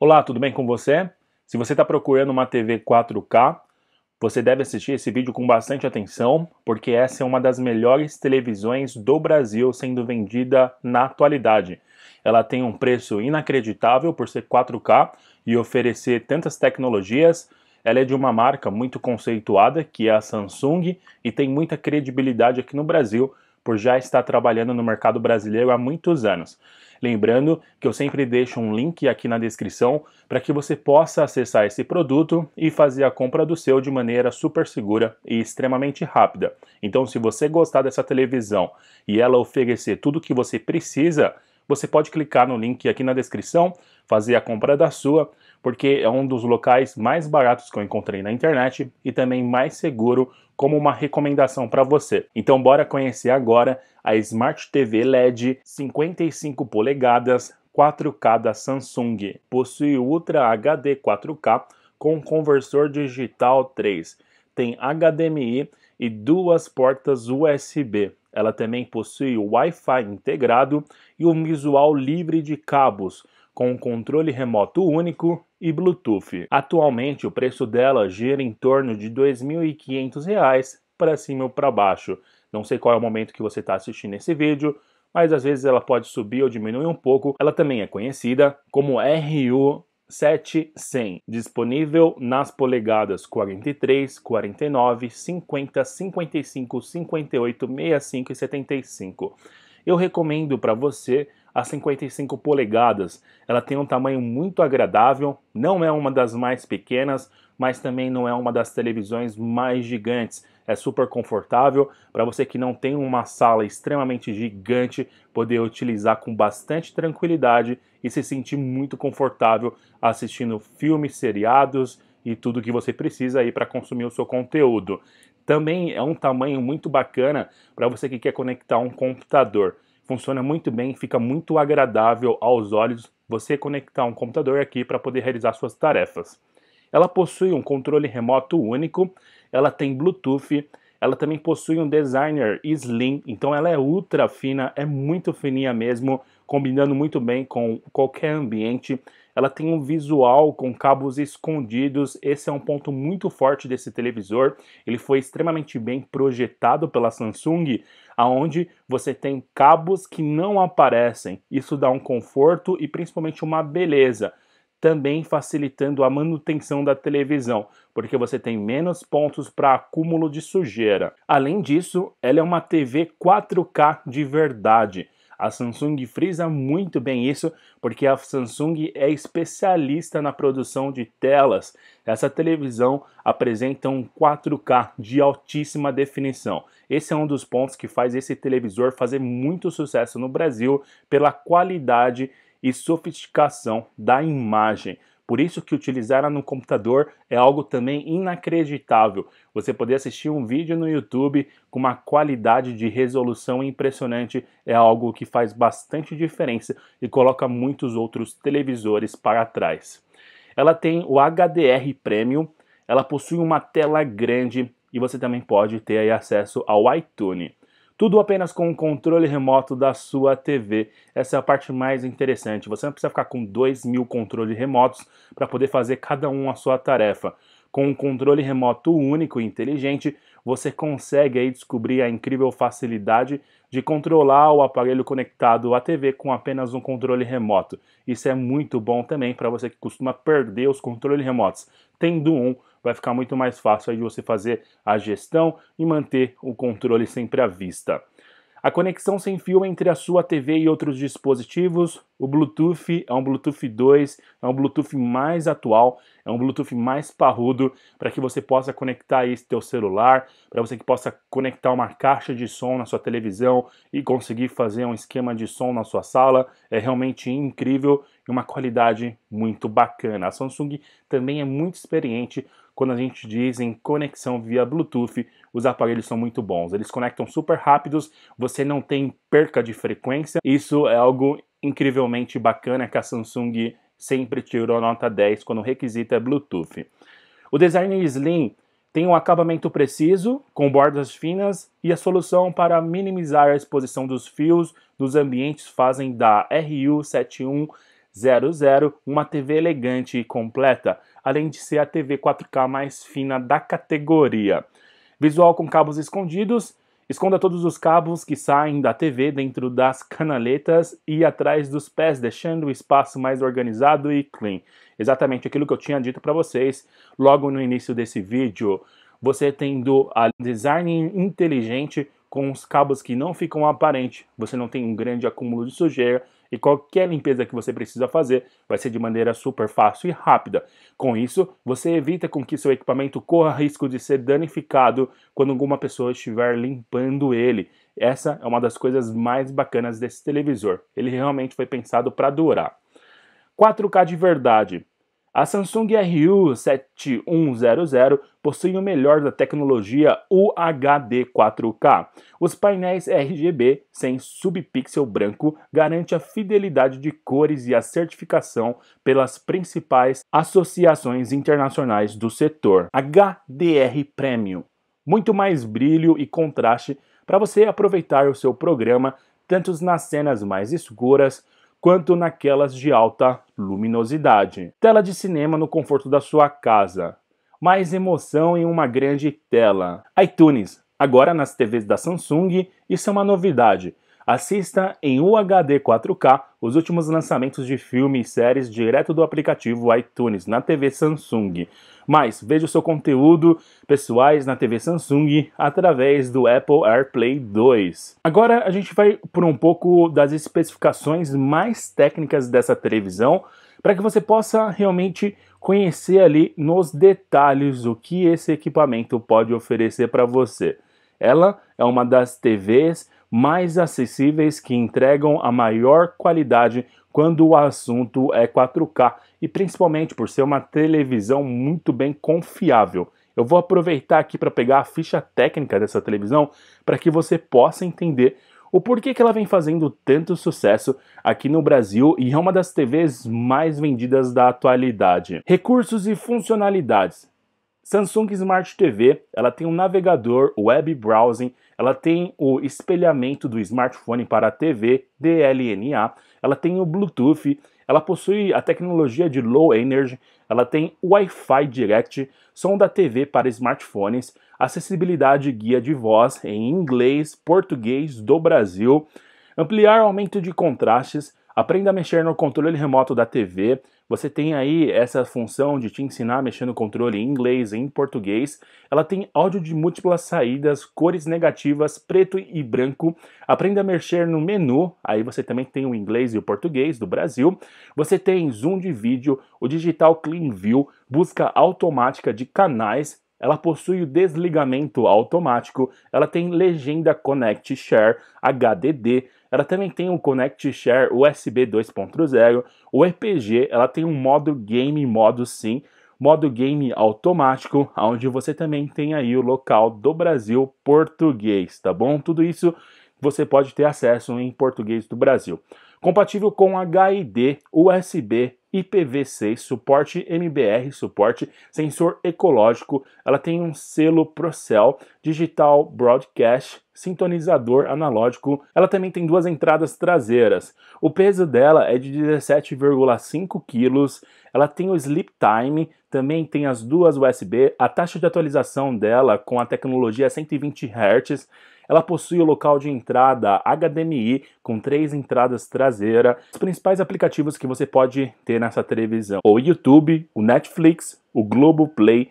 Olá, tudo bem com você? Se você está procurando uma TV 4K, você deve assistir esse vídeo com bastante atenção, porque essa é uma das melhores televisões do Brasil sendo vendida na atualidade. Ela tem um preço inacreditável por ser 4K e oferecer tantas tecnologias. Ela é de uma marca muito conceituada, que é a Samsung, e tem muita credibilidade aqui no Brasil, por já estar trabalhando no mercado brasileiro há muitos anos. Lembrando que eu sempre deixo um link aqui na descrição para que você possa acessar esse produto e fazer a compra do seu de maneira super segura e extremamente rápida. Então, se você gostar dessa televisão e ela oferecer tudo o que você precisa, você pode clicar no link aqui na descrição, fazer a compra da sua, porque é um dos locais mais baratos que eu encontrei na internet e também mais seguro como uma recomendação para você. Então bora conhecer agora a Smart TV LED 55 polegadas 4K da Samsung. Possui Ultra HD 4K com conversor digital 3. Tem HDMI e duas portas USB. Ela também possui Wi-Fi integrado e um visual livre de cabos, com controle remoto único e Bluetooth. Atualmente, o preço dela gira em torno de R$ 2.500 para cima ou para baixo. Não sei qual é o momento que você está assistindo esse vídeo, mas às vezes ela pode subir ou diminuir um pouco. Ela também é conhecida como RU 7100, disponível nas polegadas 43, 49, 50, 55, 58, 65 e 75. Eu recomendo para você a 55 polegadas. Ela tem um tamanho muito agradável, não é uma das mais pequenas, mas também não é uma das televisões mais gigantes. É super confortável para você que não tem uma sala extremamente gigante poder utilizar com bastante tranquilidade e se sentir muito confortável assistindo filmes, seriados e tudo que você precisa aí para consumir o seu conteúdo. Também é um tamanho muito bacana para você que quer conectar um computador. Funciona muito bem, fica muito agradável aos olhos você conectar um computador aqui para poder realizar suas tarefas. Ela possui um controle remoto único, ela tem Bluetooth, ela também possui um designer slim, então ela é ultra fina, é muito fininha mesmo, combinando muito bem com qualquer ambiente. Ela tem um visual com cabos escondidos, esse é um ponto muito forte desse televisor. Ele foi extremamente bem projetado pela Samsung, aonde você tem cabos que não aparecem. Isso dá um conforto e principalmente uma beleza também facilitando a manutenção da televisão, porque você tem menos pontos para acúmulo de sujeira. Além disso, ela é uma TV 4K de verdade. A Samsung frisa muito bem isso, porque a Samsung é especialista na produção de telas. Essa televisão apresenta um 4K de altíssima definição. Esse é um dos pontos que faz esse televisor fazer muito sucesso no Brasil pela qualidade e sofisticação da imagem. Por isso que utilizar ela no computador é algo também inacreditável. Você poder assistir um vídeo no YouTube com uma qualidade de resolução impressionante é algo que faz bastante diferença e coloca muitos outros televisores para trás. Ela tem o HDR Premium, ela possui uma tela grande e você também pode ter acesso ao iTunes. Tudo apenas com o controle remoto da sua TV. Essa é a parte mais interessante. Você não precisa ficar com dois mil controles remotos para poder fazer cada um a sua tarefa. Com um controle remoto único e inteligente, você consegue aí descobrir a incrível facilidade de controlar o aparelho conectado à TV com apenas um controle remoto. Isso é muito bom também para você que costuma perder os controles remotos. Tendo um, vai ficar muito mais fácil aí de você fazer a gestão e manter o controle sempre à vista. A conexão sem fio entre a sua TV e outros dispositivos, o Bluetooth é um Bluetooth 2, é um Bluetooth mais atual, é um Bluetooth mais parrudo para que você possa conectar esse teu celular, para você que possa conectar uma caixa de som na sua televisão e conseguir fazer um esquema de som na sua sala. É realmente incrível e uma qualidade muito bacana. A Samsung também é muito experiente quando a gente diz em conexão via Bluetooth, os aparelhos são muito bons. Eles conectam super rápidos, você não tem perca de frequência. Isso é algo incrivelmente bacana que a Samsung sempre tirou nota 10 quando o requisito é Bluetooth. O design Slim tem um acabamento preciso, com bordas finas, e a solução para minimizar a exposição dos fios dos ambientes fazem da RU71 uma TV elegante e completa, além de ser a TV 4K mais fina da categoria. Visual com cabos escondidos, esconda todos os cabos que saem da TV dentro das canaletas e atrás dos pés, deixando o espaço mais organizado e clean. Exatamente aquilo que eu tinha dito para vocês logo no início desse vídeo. Você tendo a design inteligente com os cabos que não ficam aparentes, você não tem um grande acúmulo de sujeira e qualquer limpeza que você precisa fazer vai ser de maneira super fácil e rápida. Com isso, você evita com que seu equipamento corra risco de ser danificado quando alguma pessoa estiver limpando ele. Essa é uma das coisas mais bacanas desse televisor. Ele realmente foi pensado para durar. 4K de verdade. A Samsung RU7100 possui o melhor da tecnologia UHD 4K. Os painéis RGB sem subpixel branco garante a fidelidade de cores e a certificação pelas principais associações internacionais do setor. HDR Premium. Muito mais brilho e contraste para você aproveitar o seu programa tanto nas cenas mais escuras quanto naquelas de alta luminosidade. Tela de cinema no conforto da sua casa. Mais emoção em uma grande tela. iTunes, agora nas TVs da Samsung, isso é uma novidade. Assista em UHD 4K os últimos lançamentos de filmes e séries direto do aplicativo iTunes na TV Samsung. Mas veja o seu conteúdo pessoais na TV Samsung através do Apple AirPlay 2. Agora a gente vai por um pouco das especificações mais técnicas dessa televisão para que você possa realmente conhecer ali nos detalhes o que esse equipamento pode oferecer para você. Ela é uma das TVs mais acessíveis que entregam a maior qualidade quando o assunto é 4K e principalmente por ser uma televisão muito bem confiável. Eu vou aproveitar aqui para pegar a ficha técnica dessa televisão para que você possa entender o porquê que ela vem fazendo tanto sucesso aqui no Brasil e é uma das TVs mais vendidas da atualidade. Recursos e funcionalidades. Samsung Smart TV, ela tem um navegador web browsing, ela tem o espelhamento do smartphone para a TV DLNA, ela tem o Bluetooth, ela possui a tecnologia de Low Energy, ela tem Wi-Fi Direct, som da TV para smartphones, acessibilidade guia de voz em inglês, português do Brasil, ampliar aumento de contrastes, aprenda a mexer no controle remoto da TV, você tem aí essa função de te ensinar a mexer no controle em inglês, em português. Ela tem áudio de múltiplas saídas, cores negativas, preto e branco. Aprenda a mexer no menu, aí você também tem o inglês e o português do Brasil. Você tem zoom de vídeo, o digital clean view, busca automática de canais, ela possui o desligamento automático, ela tem legenda Connect Share HDD, ela também tem o Connect Share USB 2.0, o EPG, ela tem um modo game modo sim, modo game automático, onde você também tem aí o local do Brasil português, tá bom? Tudo isso você pode ter acesso em português do Brasil. Compatível com HID, USB, IPv6, suporte MBR, suporte sensor ecológico, ela tem um selo Procel, digital broadcast, sintonizador analógico. Ela também tem duas entradas traseiras. O peso dela é de 17,5 kg. Ela tem o sleep time, também tem as duas USB. A taxa de atualização dela com a tecnologia 120 Hz ela possui o local de entrada HDMI com três entradas traseiras. Os principais aplicativos que você pode ter nessa televisão: o YouTube, o Netflix, o Globoplay.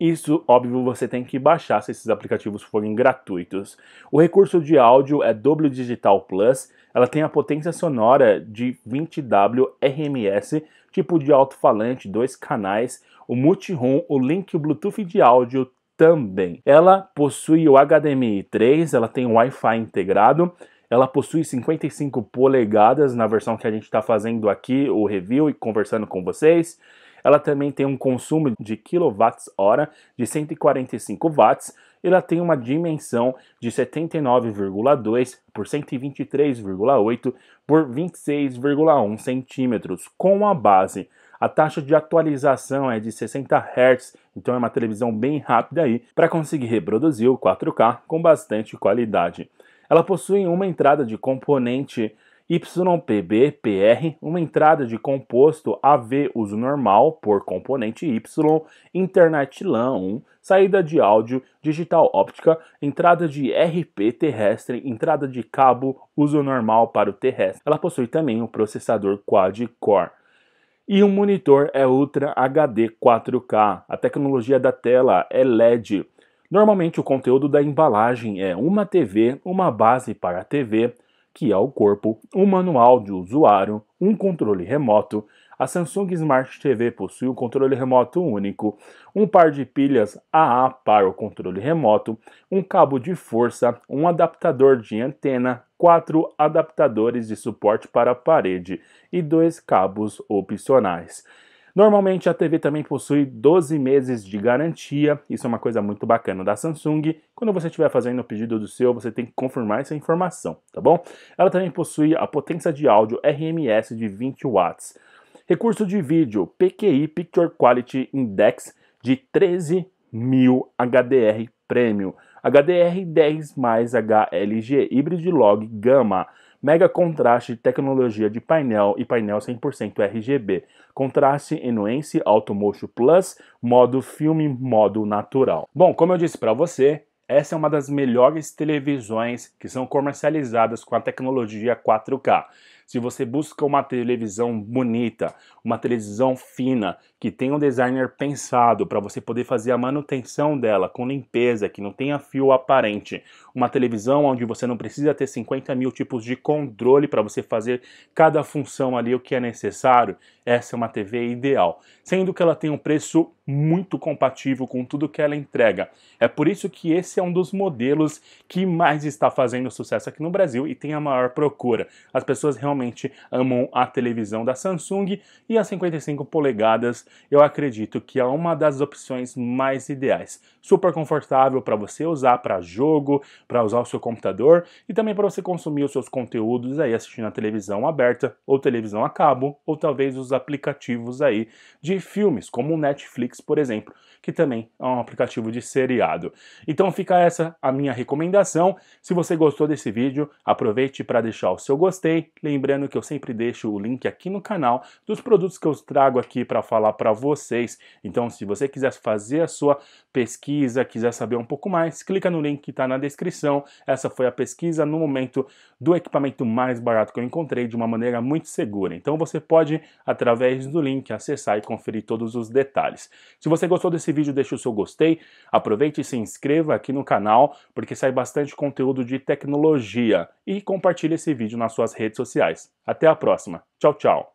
Isso, óbvio, você tem que baixar se esses aplicativos forem gratuitos. O recurso de áudio é Dolby Digital Plus. Ela tem a potência sonora de 20W RMS, tipo de alto-falante, dois canais, o multi-room, o link Bluetooth de áudio também. Ela possui o HDMI 3, ela tem Wi-Fi integrado, ela possui 55 polegadas na versão que a gente está fazendo aqui o review e conversando com vocês. Ela também tem um consumo de kWh de 145 watts. Ela tem uma dimensão de 79,2 por 123,8 por 26,1 centímetros, com a base a taxa de atualização é de 60 Hz, então é uma televisão bem rápida aí para conseguir reproduzir o 4K com bastante qualidade. Ela possui uma entrada de componente YPB-PR, uma entrada de composto AV uso normal por componente Y, internet LAN 1, saída de áudio, digital óptica, entrada de RP terrestre, entrada de cabo uso normal para o terrestre. Ela possui também um processador quad-core. E um monitor é Ultra HD 4K. A tecnologia da tela é LED. Normalmente o conteúdo da embalagem é uma TV, uma base para a TV, que é o corpo, um manual de usuário, um controle remoto. A Samsung Smart TV possui um controle remoto único, um par de pilhas AA para o controle remoto, um cabo de força, um adaptador de antena, quatro adaptadores de suporte para a parede e dois cabos opcionais. Normalmente a TV também possui 12 meses de garantia, isso é uma coisa muito bacana da Samsung. Quando você estiver fazendo o pedido do seu, você tem que confirmar essa informação, tá bom? Ela também possui a potência de áudio RMS de 20 watts. Recurso de vídeo PQI Picture Quality Index de 13.000 HDR Premium, HDR10 mais HLG Hybrid Log Gamma Mega contraste, tecnologia de painel e painel 100% RGB. Contraste Enuance Automotion Plus, modo filme, modo natural. Bom, como eu disse para você, essa é uma das melhores televisões que são comercializadas com a tecnologia 4K. Se você busca uma televisão bonita, uma televisão fina, que tem um designer pensado para você poder fazer a manutenção dela com limpeza, que não tenha fio aparente, uma televisão onde você não precisa ter 50 mil tipos de controle para você fazer cada função ali o que é necessário, essa é uma TV ideal. Sendo que ela tem um preço muito compatível com tudo que ela entrega. É por isso que esse é um dos modelos que mais está fazendo sucesso aqui no Brasil e tem a maior procura. As pessoas realmente realmente amam a televisão da Samsung e a 55 polegadas eu acredito que é uma das opções mais ideais. Super confortável para você usar para jogo, para usar o seu computador e também para você consumir os seus conteúdos aí assistindo a televisão aberta ou televisão a cabo ou talvez os aplicativos aí de filmes, como o Netflix, por exemplo, que também é um aplicativo de seriado. Então fica essa a minha recomendação. Se você gostou desse vídeo, aproveite para deixar o seu gostei. Lembrando que eu sempre deixo o link aqui no canal dos produtos que eu trago aqui para falar para vocês. Então, se você quiser fazer a sua pesquisa, quiser saber um pouco mais, clica no link que está na descrição. Essa foi a pesquisa no momento do equipamento mais barato que eu encontrei de uma maneira muito segura. Então você pode, através do link, acessar e conferir todos os detalhes. Se você gostou desse vídeo, deixe o seu gostei, aproveite e se inscreva aqui no canal, porque sai bastante conteúdo de tecnologia. E compartilhe esse vídeo nas suas redes sociais. Até a próxima. Tchau, tchau.